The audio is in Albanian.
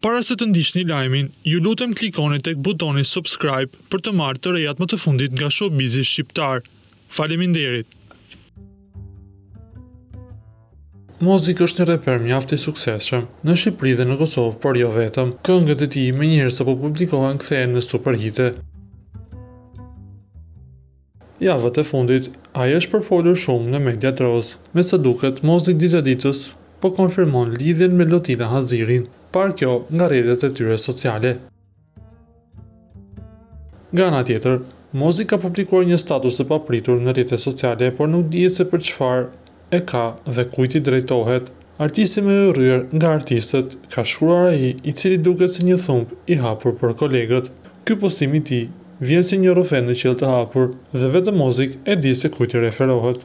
Para se të ndiqni lajmin, ju lutem klikoni tek butoni subscribe për të marrë të rejat më të fundit nga showbizi shqiptar. Faleminderit. Mozik është një reper mjaft i suksesshëm në Shqipëri dhe në Kosovë, por jo vetëm. Këngët e tij menjëherë sapo publikohen kthehen në superhite. Javët e fundit, ai është përfolur shumë në mediat rozë, me sa duket Mozik dita-ditës po konfirmon lidhjen me Lotina Hazirin, parë kjo nga rrjetet e tyre sociale. Nga ana tjetër, Mozik ka publikuar një status të papritur në rrjetet sociale por nuk dihet se për çfarë e ka dhe kujt i drejtohet, artisti më i urryer nga artistët, ka shkruar ai, i cili duket si një thumb i hapur për kolegët. Ky postim i tij vjen si një rrufe në në qiell të hapur dhe vetëm Mozik e di se kujt i referohet.